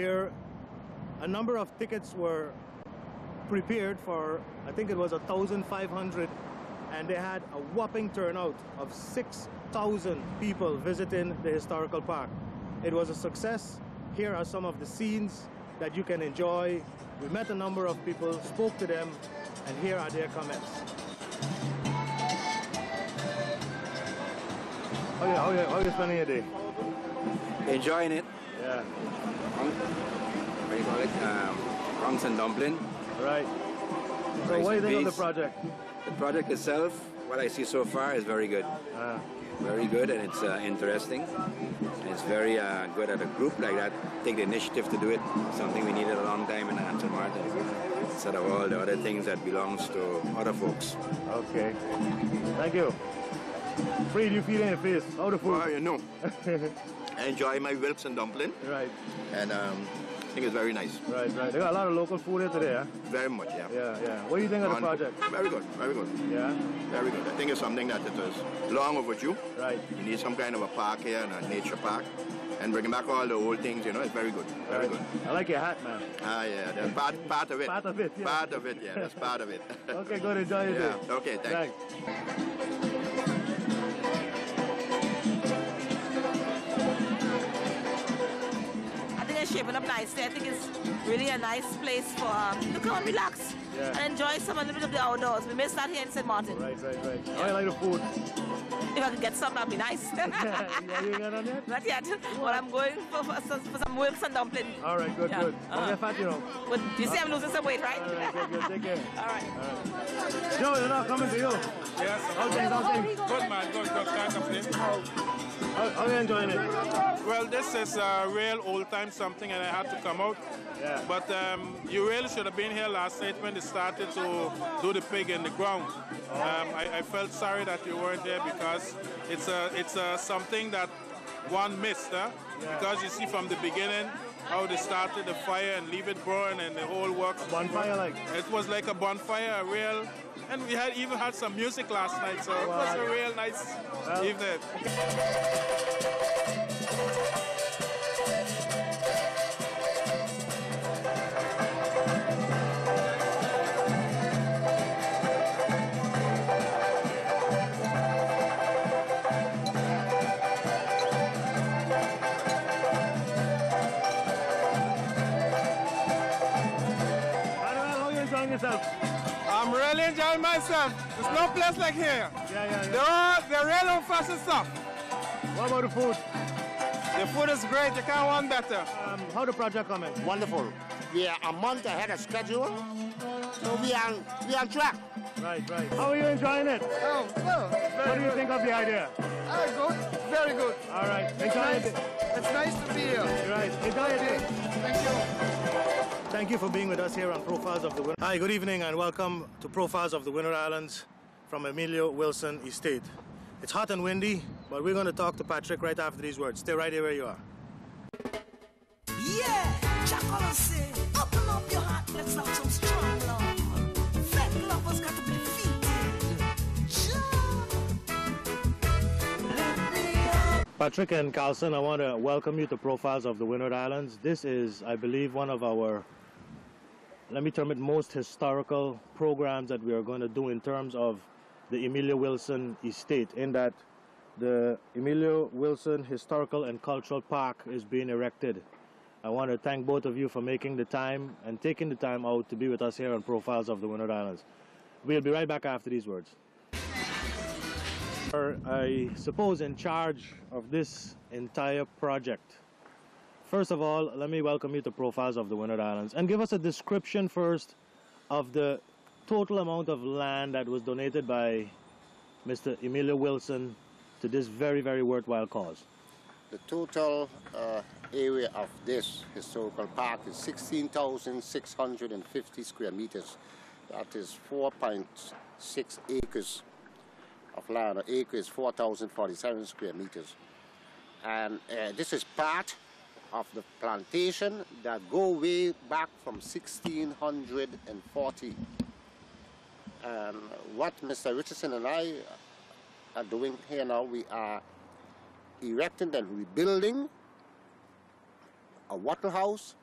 Here, a number of tickets were prepared for, I think it was 1,500, and they had a whopping turnout of 6,000 people visiting the historical park. It was a success. Here are some of the scenes that you can enjoy. We met a number of people, spoke to them, and here are their comments. How you, how you, how you spending your day? Enjoying it. Yeah, What do you call it? Um, Rungs and dumpling. right. So Rice what do you and think of the project? The project itself, what I see so far, is very good. Uh, Very good, and it's uh, interesting. And it's very uh, good at a group like that. Take the initiative to do it. Something we needed a long time in Anton Martin. Instead of all the other things that belongs to other folks. okay. Thank you. Freed, you feel in your face. How the food? Well, you know, I enjoy my whelks and dumpling, Right, and um, I think it's very nice. right, right. They got a lot of local food here today, huh? Very much, yeah. Yeah, yeah. What do you think of the project? Very good, very good, Yeah, very good. I think it's something that it is long overdue. right. You need some kind of a park here and a nature park, and bringing back all the old things. You know, it's very good, very right. good. I like your hat, man. Ah, yeah, that's part part of it. Part of it, yeah. Part of it, yeah. That's part of it. Okay, good. Enjoy your yeah. day. Okay, thanks. I it's shaping. I think it's really a nice place for um, to come and relax Yeah. and enjoy some a little bit of the outdoors. We may start here in St. Martin. Right, right, right. How you like the food? If I could get some, that'd be nice. yeah, you on yet? Not yet, but I'm going for, for, some, for some whelks and dumpling. All right, good, Yeah, good. Don't uh-huh. get fat, you know. But you see, I'm losing some weight, right? All right, good, good. Take care. All right. Joe, they're not coming to you. Yes. How things, how things? Good man, good, good. Can't complain. How, how you enjoying it? Well, this is a real old time something, and I had to come out. Yeah. But um, you really should have been here last night when they started to do the pig in the ground. Um, I, I felt sorry that you weren't there because it's a it's a something that one missed, huh? Because you see from the beginning how they started the fire and leave it burn and the whole works. Bonfire like? It was like a bonfire, a real, and we had even had some music last night, so it was a real nice Well- evening. I'm really enjoying myself. There's no place like here. Yeah, yeah, They're, all, they're real old-fashioned stuff. What about the food? The food is great. You can't want better. Um, how the project coming? Wonderful. We are a month ahead of schedule, so we are we are on track. Right, right. How are you enjoying it? Oh, well, What do you good. think of the idea? Ah, good, very good. All right, enjoy Nice. it. It's nice to be here. Right, enjoy Okay, it. thank you. Thank you for being with us here on Profiles of the Windward. Hi, good evening and welcome to Profiles of the Windward Islands from Emilio Wilson Estate. It's hot and windy, but we're going to talk to Patrick right after these words. Stay right there where you are. Yeah, Jack say, open up your heart, let's have some strong love. Fake lovers got to be defeated. Jah, let me up. Patrick and Carlson, I want to welcome you to Profiles of the Windward Islands. This is, I believe, one of our, let me term it, most historical programs that we are going to do in terms of the Emilio Wilson Estate, in that the Emilio Wilson Historical and Cultural Park is being erected. I want to thank both of you for making the time and taking the time out to be with us here on Profiles of the Windward Islands. We'll be right back after these words I suppose, in charge of this entire project. First of all, let me welcome you to Profiles of the Windward Islands and give us a description first of the total amount of land that was donated by Mr. Emilio Wilson to this very, very worthwhile cause. The total uh, area of this historical park is 16,650 square meters. That is 4.6 acres of land. An acre is 4,047 square meters. And uh, this is part of the plantation that go way back from 1640. And what Mr. Richardson and I are doing here now, we are erecting and rebuilding a wattle house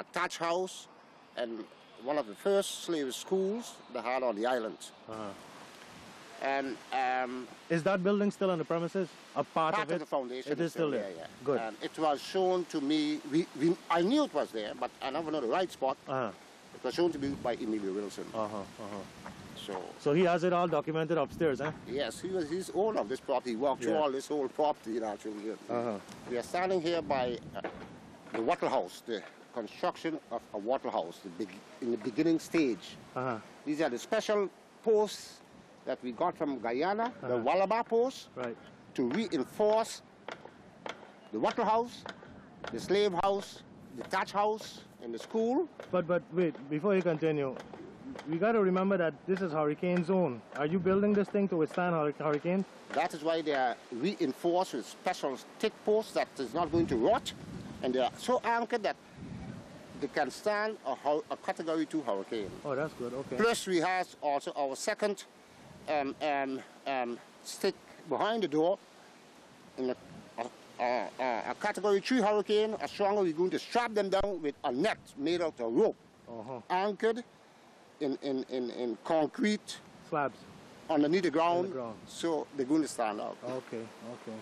a thatch house, and one of the first slave schools they had on the island. Uh-huh. And um, Is that building still on the premises? A part, part of it? the foundation It is still there. yeah. Good. And it was shown to me. We, we, I knew it was there, but I never know the right spot. uh-huh. It was shown to me by Emilio Wilson. Uh-huh. Uh-huh. So So he has it all documented upstairs, eh? yes, he was his owner of this property. He walked through all this whole property you know, actually. Uh-huh. We are standing here by uh, the wattle house, the construction of a wattle house, the big, in the beginning stage. Uh-huh. These are the special posts that we got from Guyana, the Uh-huh. Wallaba post, Right. to reinforce the wattle house, the slave house, the thatch house, and the school. But but wait, before you continue, we got to remember that this is hurricane zone. Are you building this thing to withstand hurri- hurricanes? That is why they are reinforced with special thick posts that is not going to rot, and they are so anchored that they can stand a, a category 2 hurricane. Oh, that's good. Okay. Plus, we have also our second um, um, um, stick behind the door in a, a, a, a- a category 3 hurricane. A stronger, we're going to strap them down with a net made out of rope, Uh-huh. anchored in, in, in, in concrete Slabs. underneath the ground, ground. so they're going to stand up. Okay. Okay.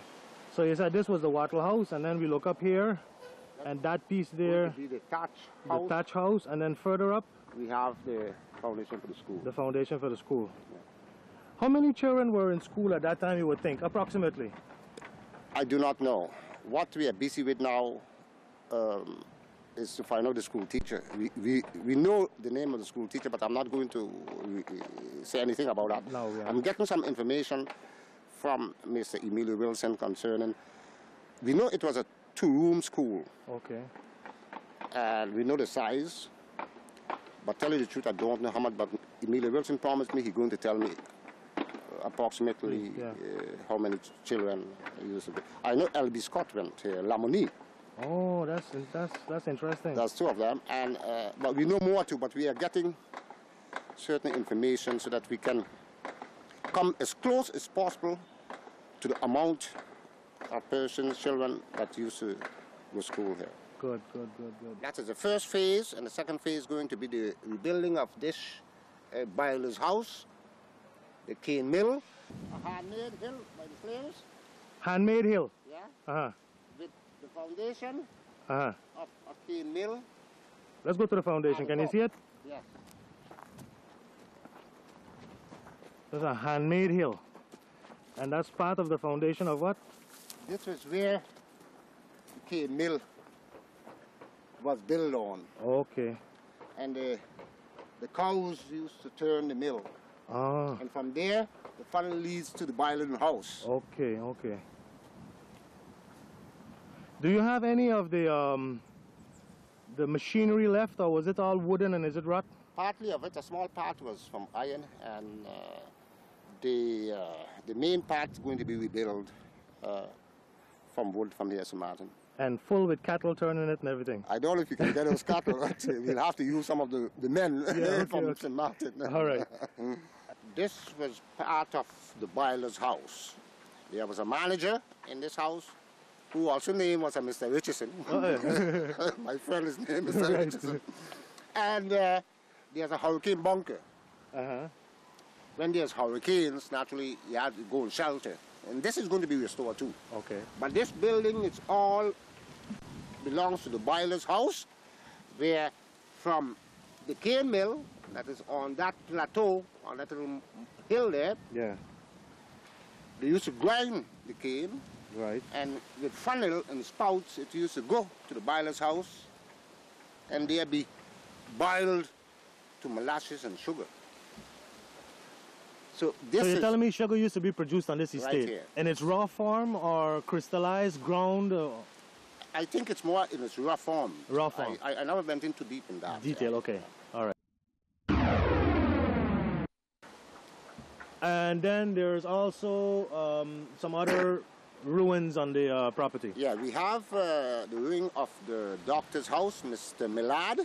So you said this was the wattle house, and then we look up here, and that piece there, Going to be the thatch the thatch house, and then further up, we have the foundation for the school. the foundation for the school. How many children were in school at that time? You would think, approximately. I do not know. What we are busy with now um, is to find out the school teacher. We, we, we know the name of the school teacher, but I'm not going to uh, say anything about that. No, yeah. I'm getting some information from Mr. Emilio Wilson concerning. We know it was a two-room school, Okay. and we know the size. But tell you the truth, I don't know how much. But Emilio Wilson promised me he's going to tell me approximately Yeah. uh, how many ch- children used to be. I know L.B. Scott went here, Lamoni. Oh, that's that's that's interesting. There's two of them, and uh, but we know more too. But we are getting certain information so that we can come as close as possible to the amount of persons, children that used to go to school here. Good, good, good, good. That is the first phase, and the second phase is going to be the rebuilding of this uh, boiler's house, the cane mill, a handmade hill by the slaves, Handmade hill. yeah, Uh-huh. with the foundation Uh-huh. of a cane mill. Let's go to the foundation. Can you see it? Yes. There's a handmade hill. And that's part of the foundation of what? This was where the cane mill was built on, Okay. and the, the cows used to turn the mill. Ah, And from there, the funnel leads to the boiler house. okay, okay. Do you have any of the um the machinery left or was it all wooden and is it rot? Partly of it, a small part was from iron, and uh, the uh, the main part is going to be rebuilt uh, from wood from here to Martin. And full with cattle turning it and everything. I don't know if you can get those cattle, but we'll have to use some of the, the men okay, from okay. St. Martin. All right. This was part of the boiler's house. There was a manager in this house who also name was a Mr. Richardson. Oh, yeah. My friend is Mr. Richardson. And uh, there's a hurricane bunker. uh-huh. When there's hurricanes, naturally you have to go and shelter. And this is going to be restored too. Okay. But this building, it's all belongs to the boiler's house, where from the cane mill that is on that plateau, on that little hill there, Yeah. they used to grind the cane, Right. and with funnel and spouts, it used to go to the boiler's house, and there be boiled to molasses and sugar. So this so you're is telling me sugar used to be produced on this Right estate here. in its raw form or crystallized, ground, uh, I think it's more in its raw form. Raw form. I, I, I never went into deep in that. detail? Okay. And then there's also um, some other ruins on the uh, property. Yeah, we have uh, the ruin of the doctor's house, Mr. Milad,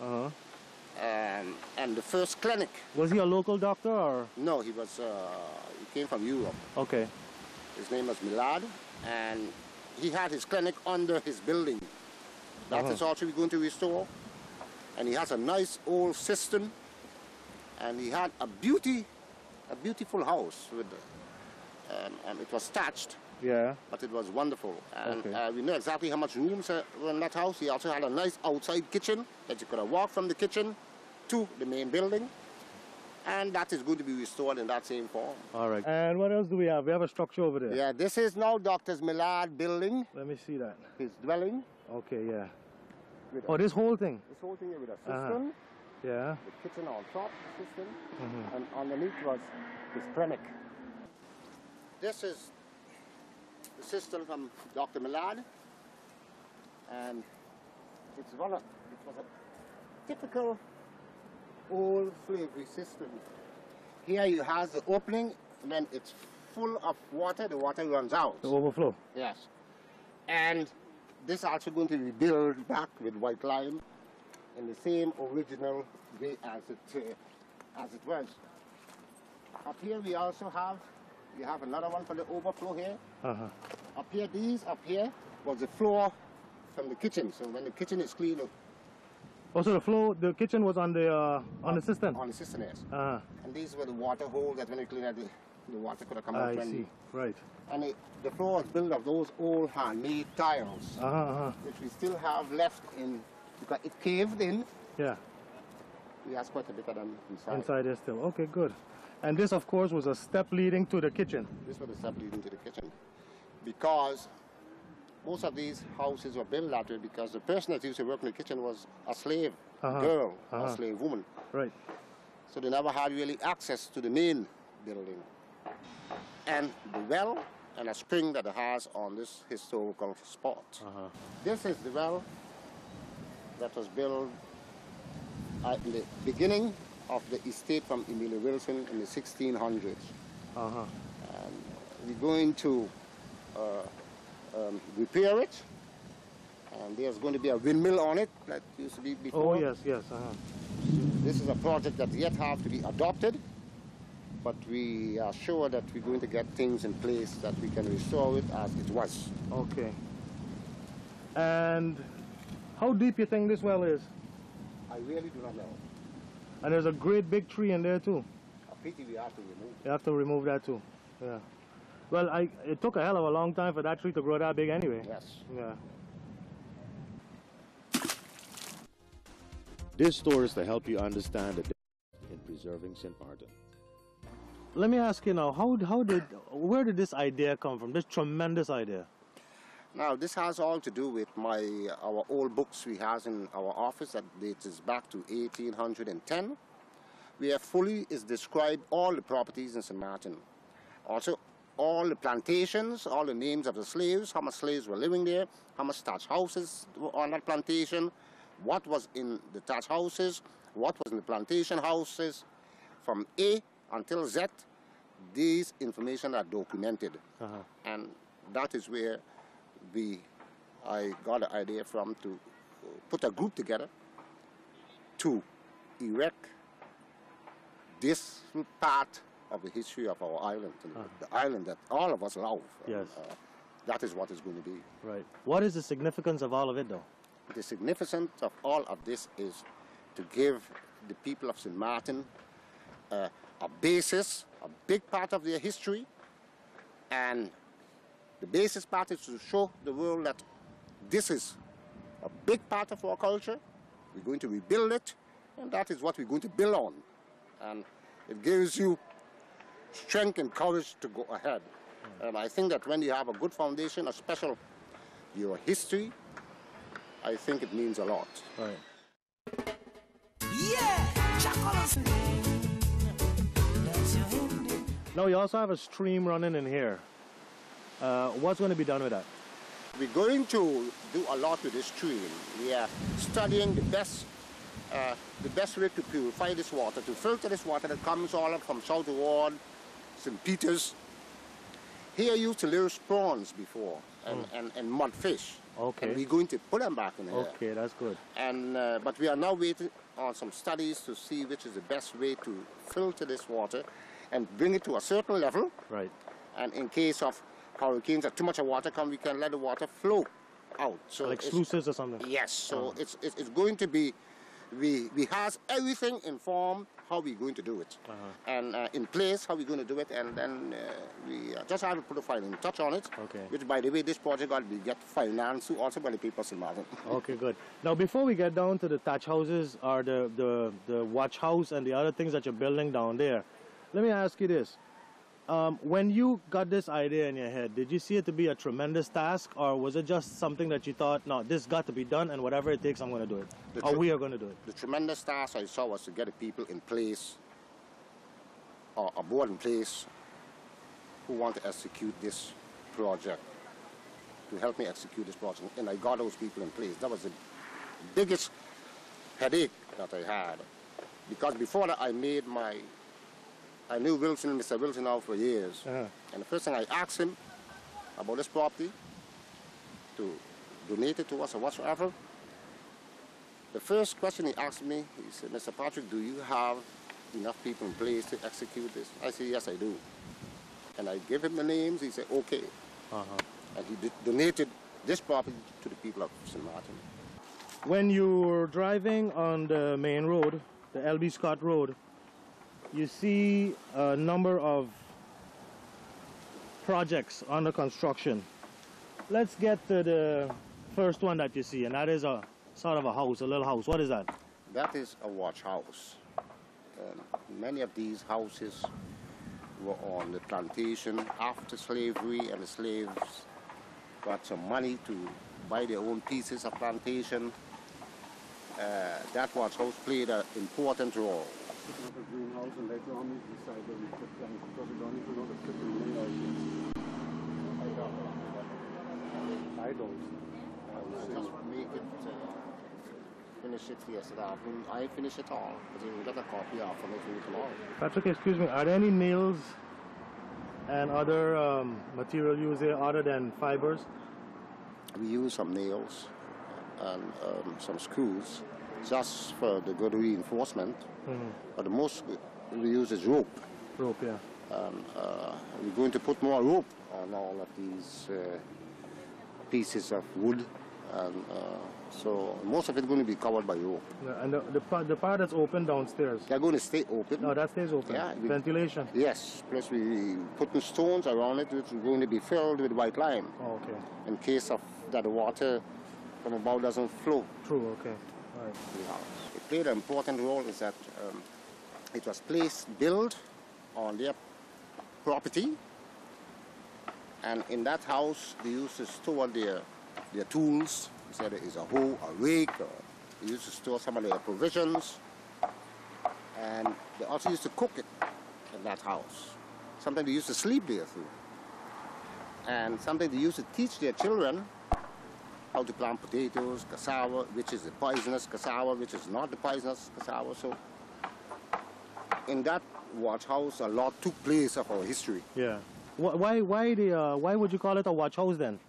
Uh-huh. and, and the first clinic. Was he a local doctor or? No, he was, uh, he came from Europe. Okay. His name was Milad, and he had his clinic under his building. That is Uh-huh. also we're going to restore. And he has a nice old system And he had a beauty, a beautiful house with, um, um, it was thatched, Yeah. but it was wonderful. And Okay. uh, we know exactly how much rooms uh, were in that house. He also had a nice outside kitchen that you could have walked from the kitchen to the main building. And that is going to be restored in that same form. All right. And what else do we have? We have a structure over there. Yeah, this is now Dr. Millard building, Let me see that. his dwelling. Okay, yeah. With Oh, this whole thing. This whole thing here with a Uh-huh. cistern, Yeah. the kitchen on top, cistern, Mhm. and underneath was his premic. This is the system from Dr. Millard, and it's one of, it was a typical old slavery system. Here you have the opening, and then it's full of water, the water runs out. The overflow. Yes. And this also going to be built back with white lime in the same original way as it uh, as it was. Up here we also have we have another one for the overflow here. Uh-huh. Up here, these up here was the floor from the kitchen. So when the kitchen is clean, Also, the flow, the kitchen was on the uh, on the cistern. on the cistern yes. Uh-huh. And these were the water holes that when you clean it, the, the water could have come out. I see. Right. And it, the floor was built of those old handmade tiles. Uh-huh, uh-huh. which we still have left in because it caved in. Yeah. We have quite a bit of them inside. Inside there still. Okay, good. And this, of course, was a step leading to the kitchen. This was the step leading to the kitchen. Because most of these houses were built that way because the person that used to work in the kitchen was a slave Uh-huh. girl, Uh-huh. a slave woman. Right. So they never had really access to the main building. And the well and a spring that it has on this historical spot. Uh-huh. This is the well that was built at the beginning of the estate from Emilio Wilson in the 1600s. Uh-huh. We're going to uh, um, repair it, and there's going to be a windmill on it that used to be before. Oh, yes, yes. Uh-huh. This is a project that yet have to be adopted, but we are sure that we're going to get things in place that we can restore it as it was. Okay. And how deep you think this well is? I really do not know. And there's a great big tree in there too. A pity we have to remove. You have to remove that too. Yeah. Well, I, it took a hell of a long time for that tree to grow that big anyway. Yes. Yeah. This story is to help you understand the difference in preserving St. Martin. Let me ask you now, how, how did, where did this idea come from? This tremendous idea. Now, this has all to do with my our old books we have in our office that dates back to 1810. We have fully is described all the properties in St. Martin. Also, all the plantations, all the names of the slaves, how much slaves were living there, how much thatched houses were on that plantation, what was in the thatched houses, what was in the plantation houses, from A until Z, these information are documented. Uh-huh. And that is where we, I got an idea from to put a group together to erect this part of the history of our island, the island that all of us love. Yes. Uh, that is what it's going to be. Right. What is the significance of all of it though? The significance of all of this is to give the people of St. Martin uh, a basis, a big part of their history, and the basis part is to show the world that this is a big part of our culture. We're going to rebuild it, and that is what we're going to build on. And it gives you strength and courage to go ahead. And I think that when you have a good foundation, a special your history, I think it means a lot. Right. Yeah, Jack Collins. That's your ending. Now you also have a stream running in here. Uh, what's going to be done with that? We're going to do a lot with this stream. We are studying the best, uh, the best way to purify this water, to filter this water that comes all up from South Ward, St. Peter's. Here used to live prawns before and, and, and mudfish. Okay. And we're going to put them back in here. Okay, that's good. And, uh, but we are now waiting on some studies to see which is the best way to filter this water and bring it to a certain level. Right. And in case of hurricanes or too much of water come, we can let the water flow out. So Like sluices or something. Yes. So it's, it's it's going to be we, we has everything informed how we're going to do it. And uh, in place, how we're going to do it. And then uh, we uh, just have to put a final touch on it. Okay. Which, by the way, this project got we get financed also by the people in Martin. Okay, good. Now, before we get down to the thatch houses or the, the, the watch house and the other things that you're building down there, let me ask you this. Um, when you got this idea in your head, did you see it to be a tremendous task or was it just something that you thought, no, this got to be done and whatever it takes, I'm going to do it? The or we are going to do it? The tremendous task I saw was to get the people in place or a board in place who want to execute this project, to help me execute this project. And I got those people in place. That was the biggest headache that I had. Because before that, I made my, I knew Wilson, Mr. Wilson now for years. Uh-huh. And the first thing I asked him about this property, to donate it to us or whatsoever, the first question he asked me, he said, Mr. Patrick, do you have enough people in place to execute this? I said, yes, I do. And I gave him the names. He said, okay. Uh-huh. And he donated this property to the people of St. Martin. When you're driving on the main road, the LB Scott Road, you see a number of projects under construction. Let's get to the first one that you see, and that is a sort of a house, a little house. What is that? That is a watch house. Um, many of these houses were on the plantation after slavery, and the slaves got some money to buy their own pieces of plantation. Uh, that watch house played an important role. Greenhouse and later on we decided we put plants because we don't need to know the flipping I don't. Just make it, uh, finish it yesterday afternoon. I finish it all, but you will get a copy of it for me tomorrow. Patrick, excuse me, are there any nails and other um, material used here other than fibers? We use some nails and um, some screws just for the good reinforcement. Mhm. But the most we use is rope. Rope, yeah. Uh, we're going to put more rope on all of these uh, pieces of wood. And uh, so most of it going to be covered by rope. Yeah, And the, the, part, the part that's open downstairs? They're going to stay open. No, that stays open. Yeah, we- Ventilation? Yes, plus we putting stones around it, which is going to be filled with white lime. Oh, okay. In case of that the water from above doesn't flow. True, okay. It played an important role is that um, it was placed, built on their property, and in that house they used to store their their tools. Said it is a hoe, a rake, or they used to store some of their provisions, and they also used to cook it in that house. Sometimes they used to sleep there too, and sometimes they used to teach their children how to plant potatoes, cassava, which is the poisonous cassava, which is not the poisonous cassava. So in that watch house, a lot took place of our history. Yeah. Why, why, the, uh, why would you call it a watch house then?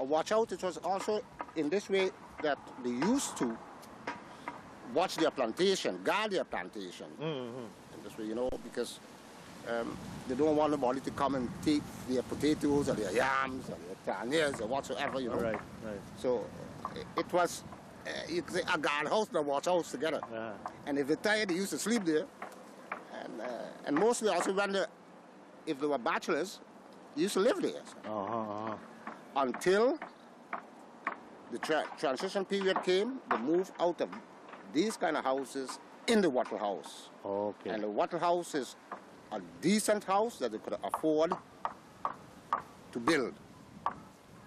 A watch out, it was also in this way that they used to watch their plantation, guard their plantation. In this way, you know, because um, they don't want nobody to come and take their potatoes or their yams or their taniers or whatsoever, you know. Right, right. So it, it was, uh, you could say, a guard house and a watch house together. And if they're tired, they used to sleep there. And, uh, and mostly also when they, if they were bachelors, they used to live there. Uh-huh, uh-huh. Until the tra- transition period came, they moved out of these kind of houses in the wattle house. Okay. And the wattle house is a decent house that they could afford to build.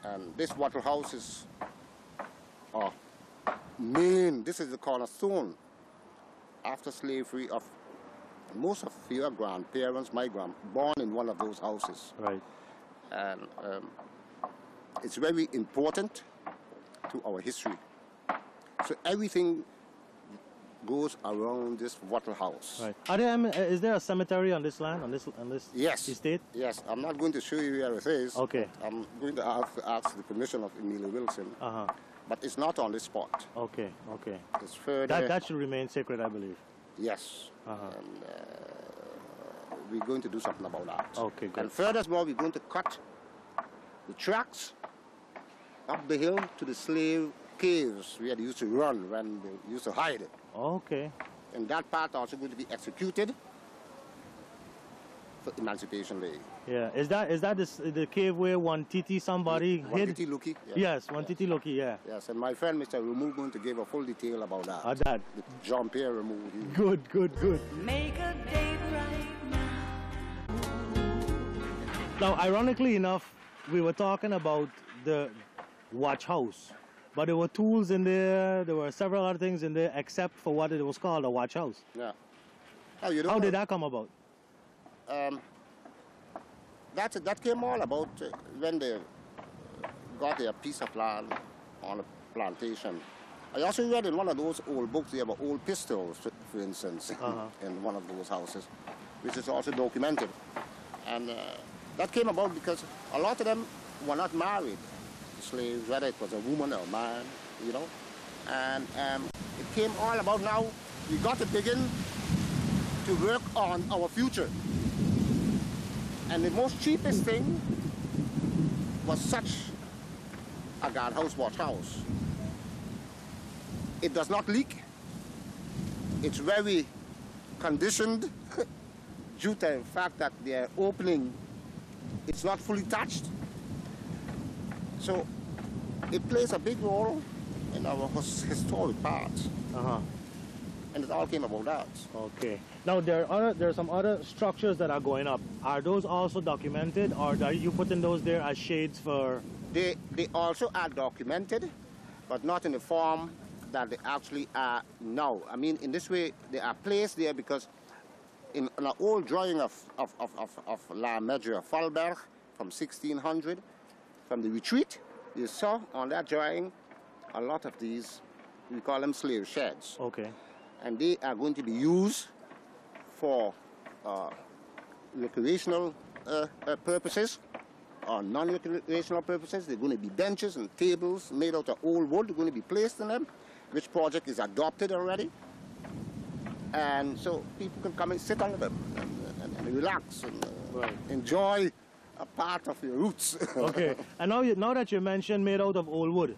And this wattle house is uh, main, this is the cornerstone after slavery of most of your grandparents, my grand, born in one of those houses. Right. And um, it's very important to our history. So everything goes around this wattle house. Right. Are there, is there a cemetery on this land, on this, on this Yes. estate? Yes, I'm not going to show you where it is. Okay. I'm going to ask, ask the permission of Emilio Wilson. Uh-huh. But it's not on this spot. Okay, okay. It's further. That, that should remain sacred, I believe. Yes. Uh-huh. And uh, we're going to do something about that. Okay, good. And furthermore, we're going to cut the tracks up the hill to the slave caves where they used to run when they used to hide. It. Okay. And that part also going to be executed for Emancipation Day. Yeah. Is that is that the, the cave where one Titi somebody One hid? Titi Luki, yeah. Yes, one Titi Luki. Yeah. Yes, and my friend Mr. Remu going to give a full detail about that. Ah, that. The Jean Pierre Remu. Good, good, good. Make a date right now. Now, ironically enough, we were talking about the watch house, but there were tools in there. There were several other things in there, except for what it was called a watch house. Yeah. Now, you How did that come about? um, that that came all about uh, when they uh, got their piece of land on a plantation. I also read in one of those old books they have old pistols, for, instance, Uh-huh. in one of those houses, which is also documented. And uh, that came about because a lot of them were not married, whether it was a woman or a man, you know. And um, it came all about now we got to begin to work on our future. And the most cheapest thing was such a guardhouse watch house. It does not leak. It's very conditioned due to the fact that the opening it's not fully touched. So it plays a big role in our his- historic part. Uh-huh. And it all came about that. Okay. Now there are other, there are some other structures that are going up. Are those also documented, or are you putting those there as shades for? They, they also are documented, but not in the form that they actually are now. I mean, in this way, they are placed there because in, in an old drawing of, of, of, of, of La Medre Falberg from 1600, from the retreat, you saw on that drawing a lot of these, we call them slave sheds. Okay. And they are going to be used for uh, recreational uh, uh, purposes or non-recreational purposes. They're going to be benches and tables made out of old wood. They're going to be placed in them, which project is adopted already. And so people can come and sit under them and, and, and relax and uh, enjoy a part of your roots. Okay. and now you, now that you mentioned made out of old wood,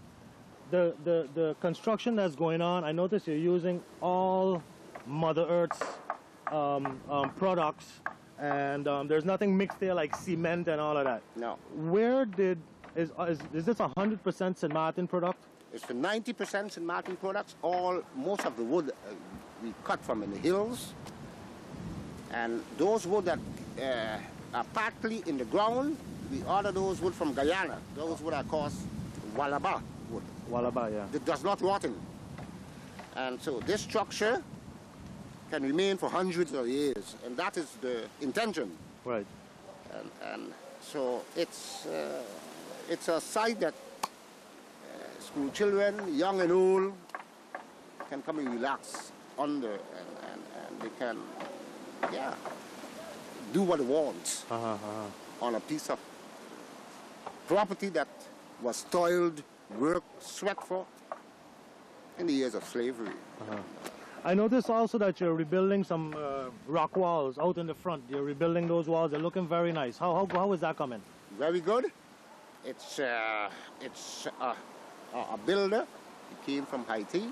the, the the construction that's going on, I notice you're using all Mother Earth's um, um, products, and um, there's nothing mixed there like cement and all of that. No. Where did is is, is this a hundred percent St. Martin product? It's for 90% St. Martin products. All, most of the wood uh, we cut from in the hills. And those wood that uh, are partly in the ground, we order those wood from Guyana. Those wood are called Wallaba wood. Wallaba, yeah. It does not rotten. And so this structure can remain for hundreds of years. And that is the intention. Right. And, and so it's, uh, it's a site that uh, school children, young and old, can come and relax under and, and, and they can, yeah, do what they want Uh-huh, uh-huh. on a piece of property that was toiled, worked, sweat for in the years of slavery. Uh-huh. I noticed also that you're rebuilding some uh, rock walls out in the front. You're rebuilding those walls. They're looking very nice. How, how, how is that coming? Very good. It's, uh, it's uh, a, a builder. He came from Haiti.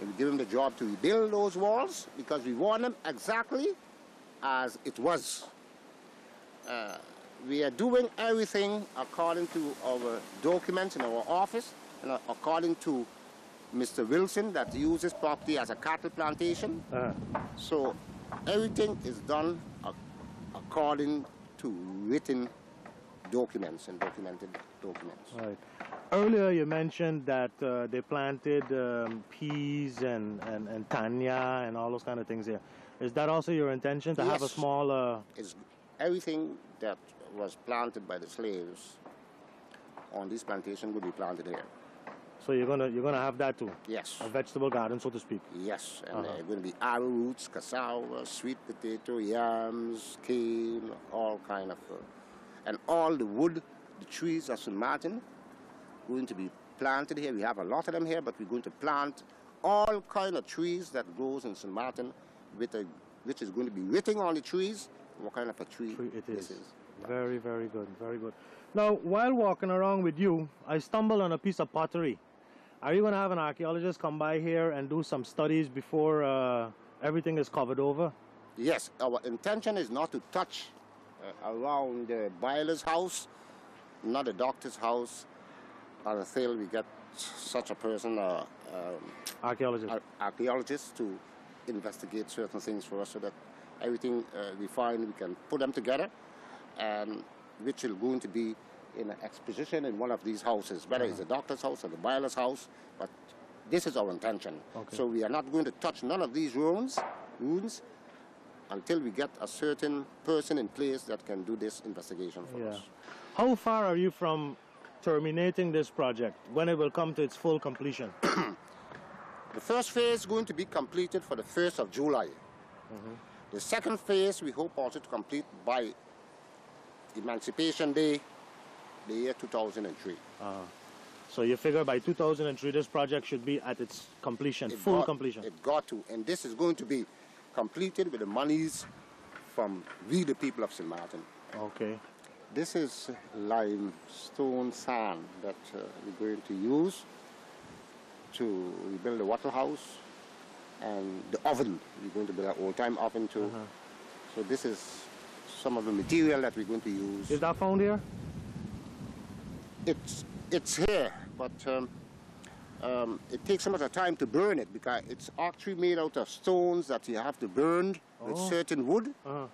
And we give him the job to rebuild those walls because we want them exactly as it was. Uh, we are doing everything according to our documents in our office and according to Mr. Wilson that uses property as a cattle plantation. Uh-huh. So everything is done according to written documents and documented documents. Right. Earlier you mentioned that uh, they planted um, peas and, and, and tanya and all those kind of things here. Is that also your intention to have a Yes. small... Uh, It's everything that was planted by the slaves on this plantation will be planted here. so you're gonna you're gonna have that too? Yes. A vegetable garden, so to speak. Yes, and there are going to be arrowroots, cassava, sweet potato, yams, cane, all kind of, uh, and all the wood, the trees of St. Martin, going to be planted here. We have a lot of them here, but we're going to plant all kind of trees that grows in St. Martin, with a, which is going to be written on the trees what kind of a tree, Tree it this is. is. Very, very good, very good. Now, while walking around with you, I stumbled on a piece of pottery. Are you going to have an archaeologist come by here and do some studies before uh, everything is covered over? Yes, our intention is not to touch uh, around the boiler's house, not the doctor's house, until we get such a person, uh, um, Archaeologist. ar- archaeologist, to investigate certain things for us so that everything uh, we find we can put them together and which will going to be in an exposition in one of these houses, whether it's the doctor's house or the boiler's house, but this is our intention. Okay. So we are not going to touch none of these rooms, rooms until we get a certain person in place that can do this investigation for Yeah. us. How far are you from terminating this project? When it will come to its full completion? The first phase is going to be completed for the 1st of July. The second phase we hope also to complete by Emancipation Day, the year 2003. So you figure by 2003 this project should be at its completion, It full got- completion. It got to, and this is going to be completed with the monies from we the people of St. Martin. Okay. This is limestone sand that uh, we're going to use to rebuild the wattle house and the oven. We're going to build an old-time oven too. Uh-huh. So this is some of the material that we're going to use. Is that found here? It's it's here, but um, um, it takes so much time to burn it because it's actually made out of stones that you have to burn with Oh. certain wood, Uh-huh.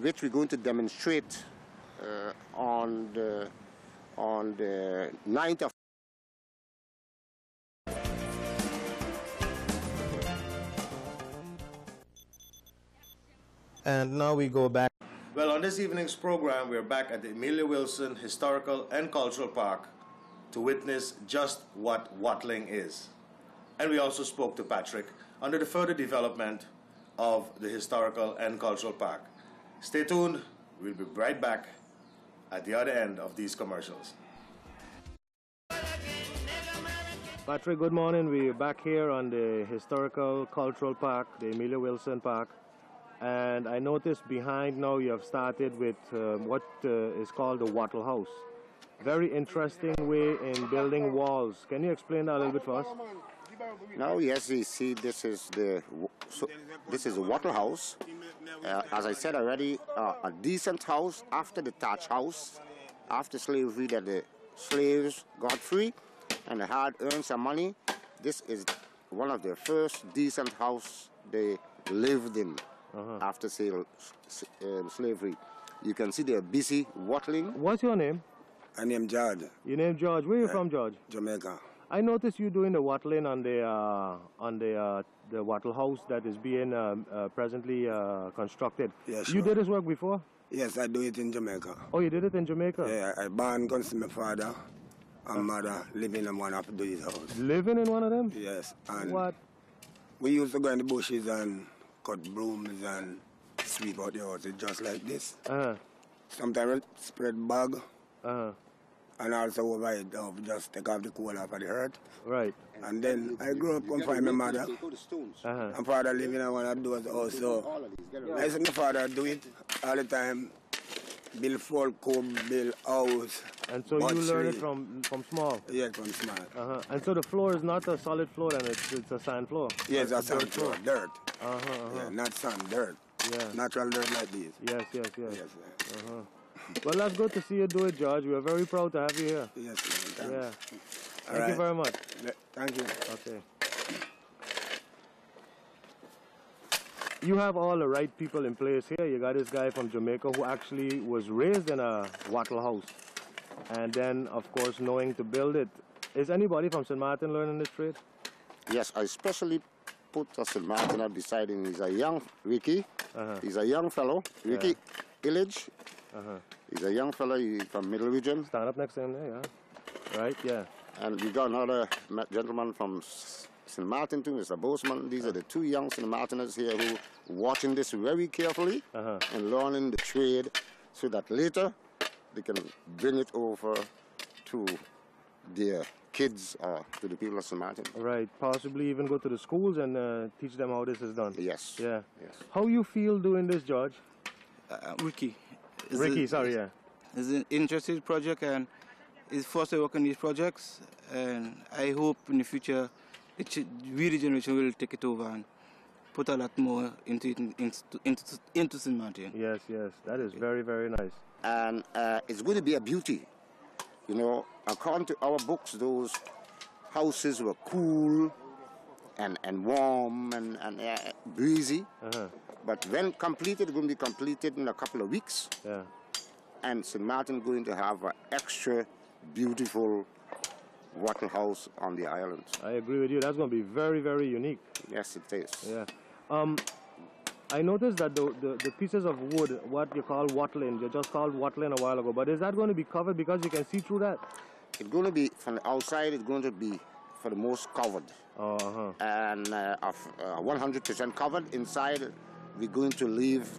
which we're going to demonstrate uh, on the on the 9th of And now we go back. Well, on this evening's program, we're back at the Emilio Wilson Historical and Cultural Park to witness just what wattling is. And we also spoke to Patrick under the further development of the Historical and Cultural Park. Stay tuned, we'll be right back at the other end of these commercials. Patrick, good morning. We're back here on the Historical Cultural Park, the Emilio Wilson Park. And I noticed behind now you have started with uh, what uh, is called the wattle house. Very interesting way in building walls. Can you explain that a little bit for us? Now, yes, you see, this is the so this is a wattle house. Uh, as I said already, uh, a decent house after the thatch house, after slavery that the slaves got free and had earned some money. This is one of the first decent house they lived in after sale, um, slavery. You can see they're busy wattling. What's your name? I name George, Your name George. Where are you from, George? Jamaica. I noticed you doing the wattling on the uh, on the uh, the wattle house that is being um, uh, presently uh, constructed. Yes, You sure. did this work before? Yes, I do it in Jamaica. Oh, you did it in Jamaica. Yeah, I born come see my father and mother living in one of these houses. Living in one of them? Yes, and What? we used to go in the bushes and cut brooms and sweep out the house It's just like this. Uh-huh. Sometimes spread bag Uh-huh. and also over it uh, just take off the coal off of the earth. Right. And then I grew up come find my mother. Uh-huh. My father living in one of those also. I see my father do it all the time. Build folk build house. And so you learn it from from small. Yeah, from small. Uh-huh. And so the floor is not a solid floor, and it's it's a sand floor. Yes, It's that's a sand dirt floor, dirt. Uh-huh. uh-huh. Yeah, not sand, dirt. Yeah. Natural dirt like this. Yes, yes, yes. Yes, Uh-huh. Well, that's good to see you do it, George. We're very proud to have you here. yes, thanks. Yeah. All Thank you very much. Thank you. Okay. You have all the right people in place here. You got this guy from Jamaica who actually was raised in a wattle house. And then, of course, knowing to build it. Is anybody from St. Martin learning this trade? Yes, I especially put a St. Martin up beside him. He's a young Ricky. Uh-huh. He's a young fellow. Ricky Village. Uh-huh. He's a young fellow he, from Middle Region. Stand up next to him there, yeah. Right, yeah. And we got another gentleman from St. Martin too, Mr. Boseman. These are the two young St. Martiners here who watching this very carefully Uh-huh. and learning the trade so that later they can bring it over to their kids or to the people of St. Martin. Right. Possibly even go to the schools and uh, teach them how this is done. Yes. Yeah. Yes. How you feel doing this, George? uh, Ricky. It's Ricky, a- sorry, yeah. It's an interesting project and it's first to work on these projects and I hope in the future the ch- we the generation will take it over and put a lot more into it, into into, into St. Martin. Yes, yes, that is very, very nice. And uh, it's going to be a beauty. You know, according to our books, those houses were cool and, and warm and, and uh, breezy. Uh-huh. But when completed, it's going to be completed in a couple of weeks. Yeah. And St. Martin going to have an extra beautiful wattle house on the island. I agree with you. That's going to be very, very unique. Yes, it is. Yeah. Um, I noticed that the, the, the pieces of wood, what you call wattling, you just called wattling a while ago, but is that going to be covered because you can see through that? It's going to be, from the outside, it's going to be for the most covered. Uh-huh. And uh, of uh, 100% covered. Inside, we're going to leave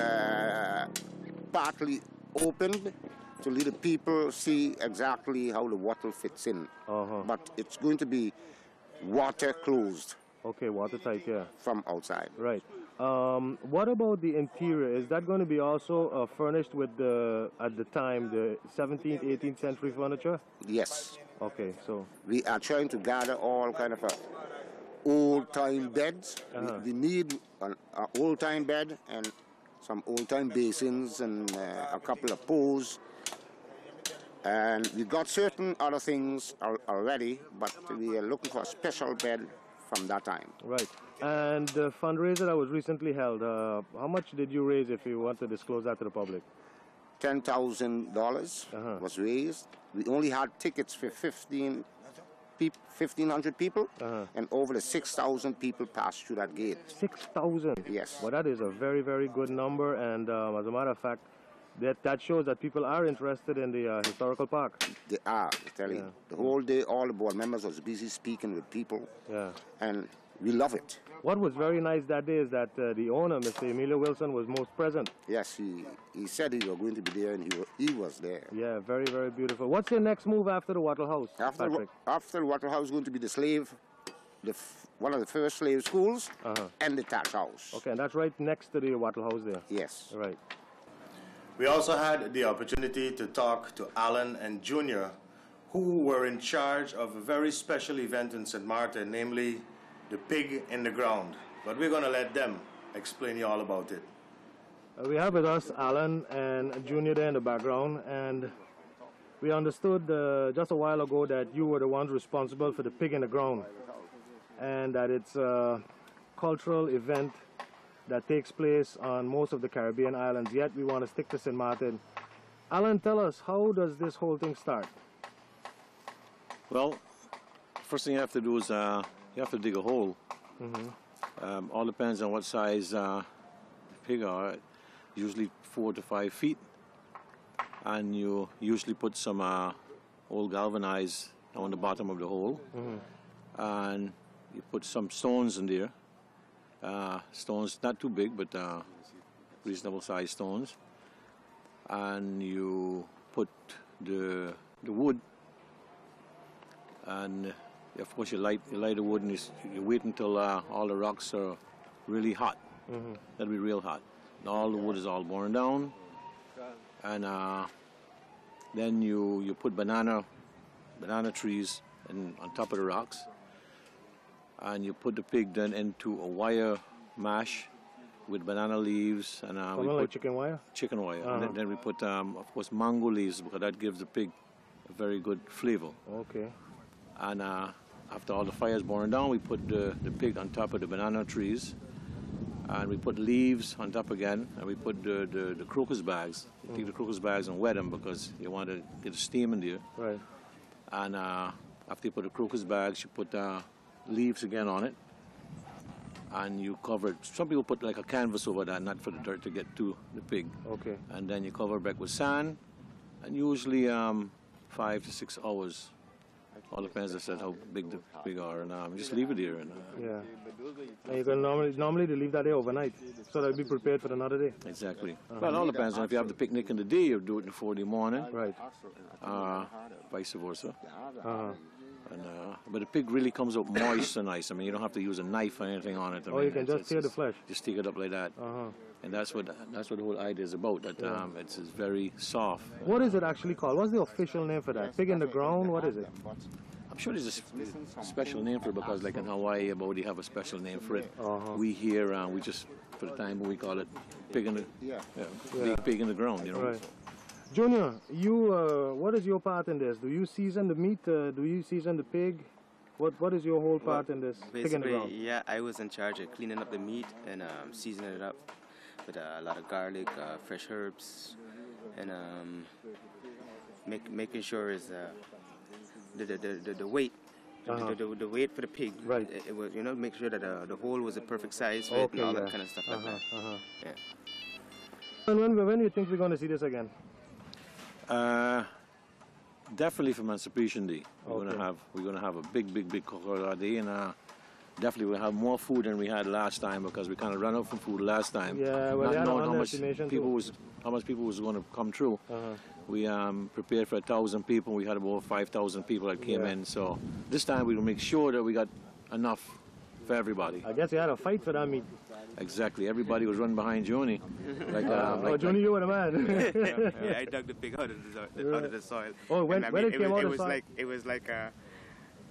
uh, partly opened to let the people see exactly how the wattle fits in. Uh-huh. But it's going to be water closed. Okay, watertight, yeah. From outside. Right. Um, what about the interior? Is that going to be also uh, furnished with the, at the time, the 17th, 18th century furniture? Yes. Okay, so. We are trying to gather all kind of uh, old-time beds. Uh-huh. We, we need an a old-time bed and some old-time basins and uh, a couple of poles. And we got certain other things al- already, but we are looking for a special bed from that time. Right. And the fundraiser that was recently held, uh, how much did you raise if you want to disclose that to the public? Ten thousand dollars Uh-huh. was raised. We only had tickets for fifteen, peop- fifteen hundred people, Uh-huh. and over the six thousand people passed through that gate. 6,000? Yes. Well, that is a very, very good number. And um, as a matter of fact, that, that shows that people are interested in the uh, historical park. They are, I tell you. Yeah. The whole day, all the board members was busy speaking with people, Yeah. and we love it. What was very nice that day is that uh, the owner, Mr. Emilio Wilson, was most present. Yes, he, he said he was going to be there, and he, he was there. Yeah, very, very beautiful. What's your next move after the Wattle House, After, Patrick? after Wattle House is going to be the slave, the f- one of the first slave schools, Uh-huh. and the tax house. Okay, and that's right next to the Wattle House there. Yes. Right. We also had the opportunity to talk to Alan and Junior, who were in charge of a very special event in St. Martin, namely the pig in the ground. But we're going to let them explain you all about it. Uh, we have with us Alan and Junior there in the background, and we understood uh, just a while ago that you were the ones responsible for the pig in the ground, and that it's a cultural event that takes place on most of the Caribbean islands. Yet we want to stick to St. Martin. Alan, tell us how does this whole thing start? Well, first thing you have to do is uh, you have to dig a hole. Mm-hmm. Um, all depends on what size uh, pig are. Usually four to five feet, and you usually put some uh, old galvanized on the bottom of the hole, Mm-hmm. and you put some stones in there. Uh, stones not too big, but uh, reasonable size stones, and you put the the wood and of course you light you light the wood and you, you wait until uh, all the rocks are really hot. Mhm. That'll be real hot. And all the wood is all burned down, and uh, then you you put banana banana trees in, on top of the rocks, and you put the pig then into a wire mash with banana leaves and uh, we like put chicken wire? chicken wire. Uh-huh. And then, then we put, um, of course, mango leaves because that gives the pig a very good flavor. Okay. And uh, after all the fires burn down, we put the, the pig on top of the banana trees. And we put leaves on top again, and we put the, the, the crocus bags. You take the crocus bags and wet them because you want to get the steam in there. Right. And uh, after you put the crocus bags, you put uh, leaves again on it. And you cover it. Some people put like a canvas over that, not for the dirt to get to the pig. Okay. And then you cover it back with sand, and usually um, five to six hours. All the depends, I said, how big the pig are, and um, just leave it here. And, uh, Yeah. And you can normally normally they leave that there overnight, so they'll be prepared for another day. Exactly. Uh-huh. Well, it all depends on if you have the picnic in the day, you do it before the morning. Right. Uh, vice versa. Uh-huh. And, uh, but the pig really comes out moist and nice. I mean, you don't have to use a knife or anything on it. I Oh, mean, you can just tear the flesh. Just take it up like that. Uh-huh. And that's what that's what the whole idea is about. That Yeah. um, it's, it's very soft. What is it actually called? What's the official name for that? Pig in the ground? What is it? I'm sure there's a special name for it because, like in Hawaii, about they have a special name for it. Uh-huh. We here, uh, we just for the time we call it pig in the Yeah. big Yeah. pig in the ground. You know. Right. Junior, you, uh, what is your part in this? Do you season the meat? Uh, do you season the pig? What What is your whole part in this? Pig in the Basically, ground. yeah, I was in charge of cleaning up the meat and um, seasoning it up with uh, a lot of garlic, uh, fresh herbs, and um, make, making sure is uh, the, the, the, the, the weight. the- Uh-huh. The, the, the weight for the pig, Right. It, it was, you know, make sure that uh, the hole was a perfect size for it Okay, and all yeah. that kind of stuff like Uh-huh, that. uh-huh. Yeah. And when, when do you think we're going to see this again? Uh, definitely for Emancipation Day. We're Okay. gonna have we're gonna have a big, big, big cookout day, and uh, definitely we'll have more food than we had last time because we kind of ran out from food last time. Yeah, well, Not they had a knowing how much people too. was how much people was going to come through. Uh-huh. We um, prepared for a thousand people. We had about five thousand people that came Yeah. in. So this time we will make sure that we got enough for everybody. I guess you had a fight for that meat. Exactly. Everybody was running behind Joni. Like, uh, oh, like, Junior, you were the man. yeah, yeah, I dug the pig out of the, out of the soil. Oh, when- And I when mean, it came was, out it of was soil? like it was like a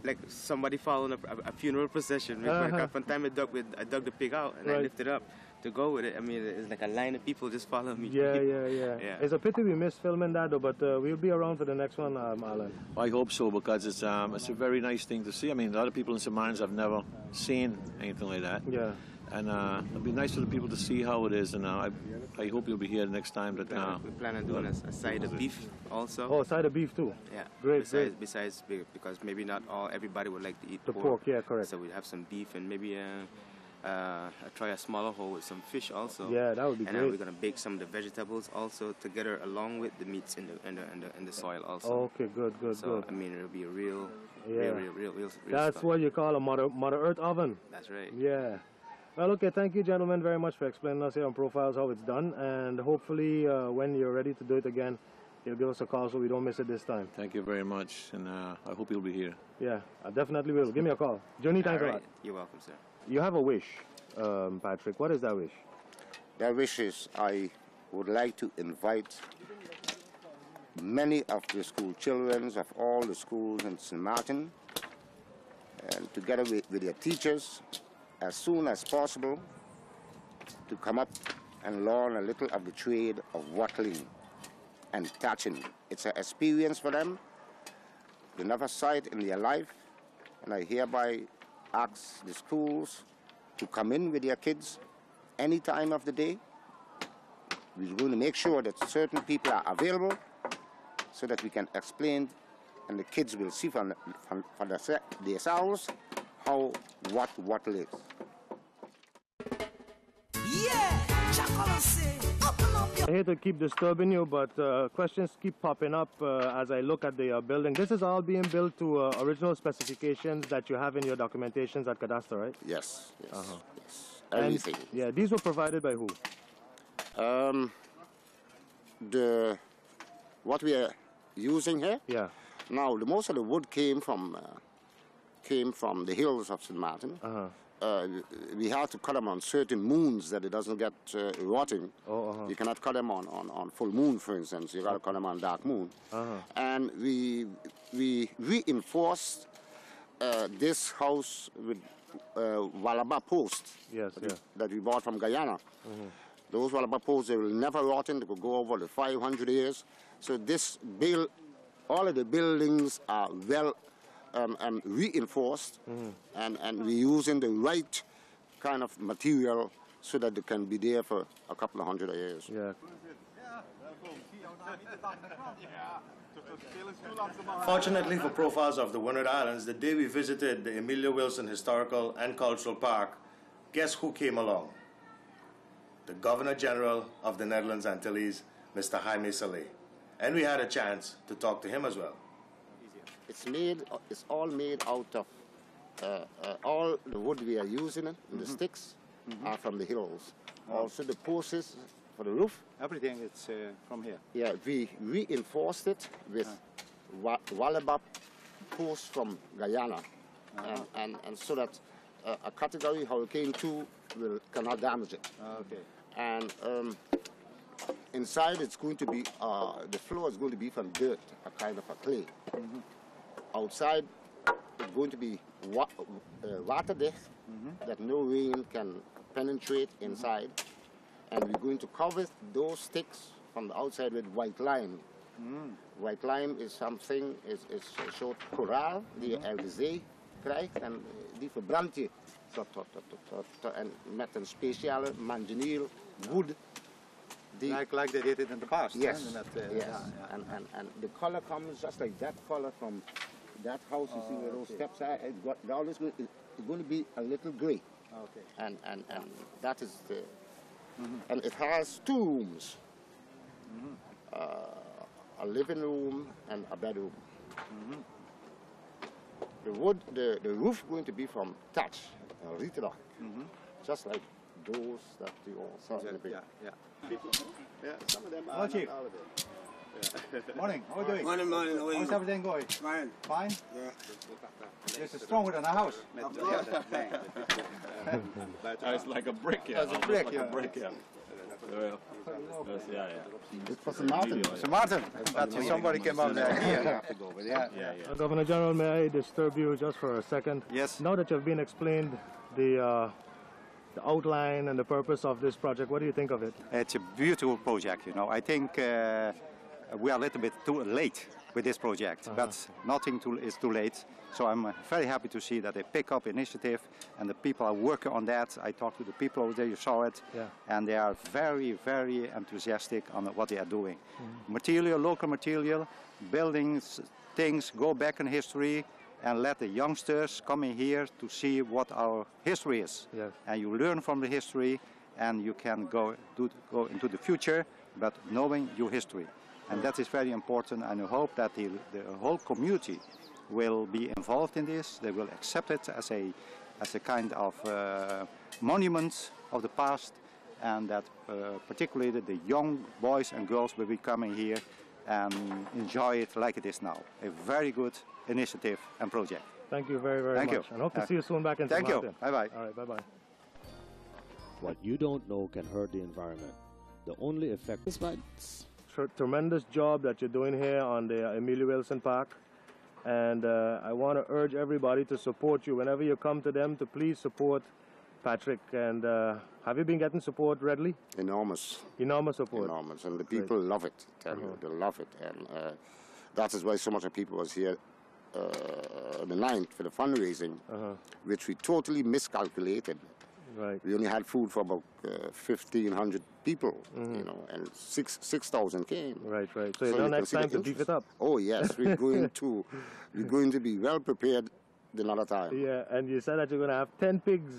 like somebody following a, a, a funeral procession. Because Uh-huh. One time I dug with I dug the pig out and I Right. lifted up to go with it. I mean, it's like a line of people just following me. yeah, yeah, yeah, Yeah. It's a pity we missed filming that, though, but uh, we'll be around for the next one, um, Alan. I hope so because it's um, it's a very nice thing to see. I mean, a lot of people in St. Martin's have never seen anything like that. Yeah. And uh, it'll be nice for the people to see how it is. And uh, I, I hope you'll be here next time. That uh, We plan on doing a, a side of beef also. Oh, side of beef too. Yeah. Great, besides, great. Besides, be- because maybe not all everybody would like to eat The pork, yeah, correct. So we have some beef and maybe uh, uh, try a smaller hole with some fish also. Yeah, that would be and then great. we're gonna bake some of the vegetables also together along with the meats in the in the in the, in the soil also. Okay, good, good, good. so good. I mean, it'll be a real, Yeah. real, real, real, real, real That's stuff. what you call a Mother, Mother Earth oven. That's right. Yeah. Well, okay, thank you, gentlemen, very much for explaining us here on Profiles how it's done. And hopefully, uh, when you're ready to do it again, you'll give us a call so we don't miss it this time. thank you very much. And uh, I hope you'll be here. Yeah, I definitely will. Give me a call. Johnny, thanks All a lot. You're welcome, sir. You have a wish, um, Patrick. What is that wish? That wish is I would like to invite many of the school children of all the schools in St. Martin, and together with, with their teachers, as soon as possible, to come up and learn a little of the trade of wattling and thatching. It's an experience for them. Saw it in their life, and I hereby ask the schools to come in with their kids any time of the day. We're going to make sure that certain people are available so that we can explain and the kids will see from, from, for themselves how what wattle is. I hate to keep disturbing you, but uh, questions keep popping up uh, as I look at the uh, building. This is all being built to uh, original specifications that you have in your documentations at Cadastre, right? Yes, yes, Uh-huh. yes. And- yeah, these were provided by who? Um, the what we are using here. Yeah. Now, the most of the wood came from uh, came from the hills of St. Martin. Uh-huh. Uh, we have to cut them on certain moons that it doesn't get uh, rotting. Oh, uh-huh. You cannot cut them on, on, on full moon, for instance. You got to cut them on dark moon. Uh-huh. And we we reinforced uh, this house with uh, Wallaba posts Yes, that, yeah. we, that we bought from Guyana. Mhm. Those Wallaba posts, they will never rot in. They could go over the 500 years. So this build, all of the buildings are well um, um, reinforced, Mhm. and, and we're using the right kind of material so that they can be there for a couple of hundred years. Yeah. Fortunately for Profiles of the Windward Islands, the day we visited the Emilio Wilson Historical and Cultural Park, guess who came along? The Governor General of the Netherlands Antilles, Mr. Jaime Saleh. And we had a chance to talk to him as well. It's made. It's all made out of uh, uh, all the wood we are using. It, the sticks are from the hills. Also the posts for the roof. Everything is uh, from here. Yeah, we reinforced it with wa- Wallaba posts from Guyana, and, and and so that uh, a category Hurricane Two will cannot damage it. Okay. And um, inside it's going to be uh, the floor is going to be from dirt, a kind of a clay. Outside it's going to be wa- uh, water depth that no rain can penetrate inside. And we're going to cover those sticks from the outside with white lime. White lime is something, is, is een soort koraal die je ergens zee krijgt en die verbrandt je tot, tot, tot, tot, en met een speciale manganiel wood. Die, Like, like they did it in the past. Yes, that, uh, yes. yeah, yeah. And, and, and the color comes just like that color from that house you see where ah, those steps are. It got, they're going, it's going to be a little gray. Ah, okay. And, and, and ah. that is the, mm-hmm. and it has two rooms. Mm-hmm. Uh, a living room and a bedroom. Mm-hmm. The wood, the, the roof going to be from thatch, uh, rietdak, just like those that you all saw in the picture. Yeah, yeah. some of them are Chief. not holiday. Morning, how are you doing? Morning, morning, how are you? How's everything going? Fine. Fine? Yeah. This is stronger than a house. it's like a brick, yeah. It's a brick, Like yeah. a brick, yeah. Yeah, Yes, yeah, yeah. It's for St. Martin. St. Martin, that somebody came up with the idea. Yeah, Uh, Governor General, may I disturb you just for a second? Yes. Now that you've been explained the, uh, the outline and the purpose of this project, what do you think of it? It's a beautiful project, you know. I think uh, Uh, we are a little bit too late with this project, uh-huh. but nothing too, is too late. So I'm uh, very happy to see that they pick up initiative and the people are working on that. I talked to the people over there, you saw it, Yeah. and they are very, very enthusiastic on what they are doing. Mm-hmm. Material, local material, buildings, things, go back in history and let the youngsters come in here to see what our history is. Yes. And you learn from the history and you can go, do, go into the future, but knowing your history. And that is very important and I hope that the, the whole community will be involved in this. They will accept it as a, as a kind of uh, monument of the past and that uh, particularly the young boys and girls will be coming here and enjoy it like it is now. A very good initiative and project. Thank you very, very Thank much. you. And hope to Uh, see you soon back in thank St. you. Bye-bye. All right, bye-bye. What you don't know can hurt the environment. The only effect Tr- tremendous job that you're doing here on the Emilio Wilson Park. And uh, I want to urge everybody to support you. Whenever you come to them, to please support Patrick. And uh, have you been getting support readily? Enormous. Enormous support. Enormous. And the people love it, tell you. They love it. And uh, that is why so much of people was here uh, on the 9th for the fundraising, which we totally miscalculated. Right. We only had food for about uh, 1,500 people, you know, and six 6,000 came. Right, right. So, you So you see the time to beef it up. Oh yes, we're going to we're going to be well prepared another time. Yeah, and you said that you're going to have 10 pigs.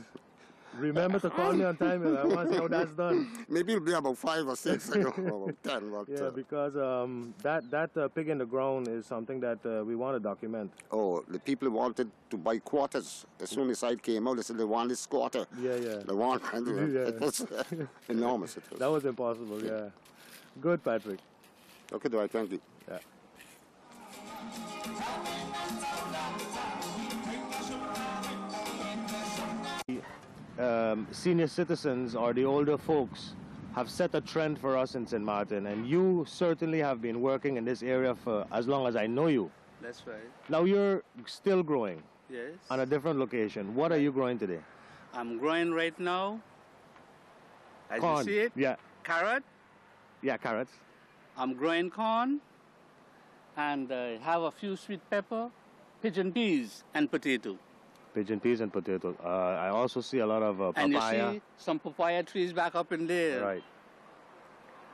Remember to call me on time. I want to see how that's done. Maybe it'll be about five or six, you know, about ten. Yeah, uh, because um, that, that uh, pig in the ground is something that uh, we want to document. Oh, the people wanted to buy quarters. As soon as I came out, they said they want this quarter. Yeah, yeah. They want, Yeah. it was enormous. It was. That was impossible, yeah. Good, Patrick. Okay, do I thank you. Yeah. Um, senior citizens or the older folks have set a trend for us in St. Martin, and you certainly have been working in this area for as long as I know you. That's right. Now you're still growing Yes. on a different location. What are you growing today? I'm growing right now. As Corn. you see it. Yeah. Carrot. Yeah, carrots. I'm growing corn. And uh, have a few sweet pepper, pigeon peas, and potato. Pigeon peas and potatoes. Uh, I also see a lot of uh, And you papaya. see some papaya trees back up in there. Right.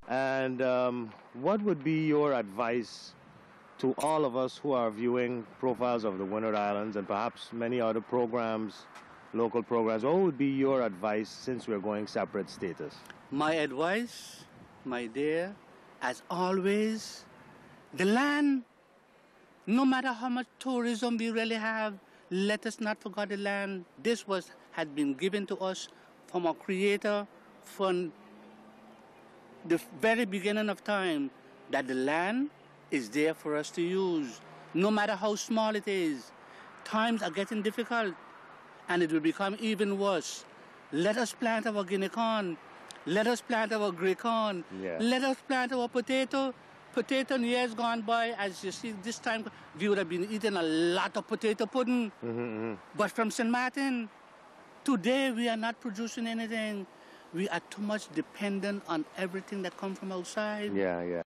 And um, what would be your advice to all of us who are viewing profiles of the Windward Islands and perhaps many other programs, local programs? What would be your advice since we're going separate status? My advice, my dear, as always, the land, no matter how much tourism we really have, let us not forget the land. This was had been given to us from our Creator from the very beginning of time. That the land is there for us to use, no matter how small it is. Times are getting difficult, and it will become even worse. Let us plant our guinea corn. Let us plant our grey corn. Yeah. Let us plant our potato. Potato in years gone by, as you see this time, we would have been eating a lot of potato pudding. Mm-hmm, But from St. Martin, today we are not producing anything. We are too much dependent on everything that comes from outside. Yeah, yeah.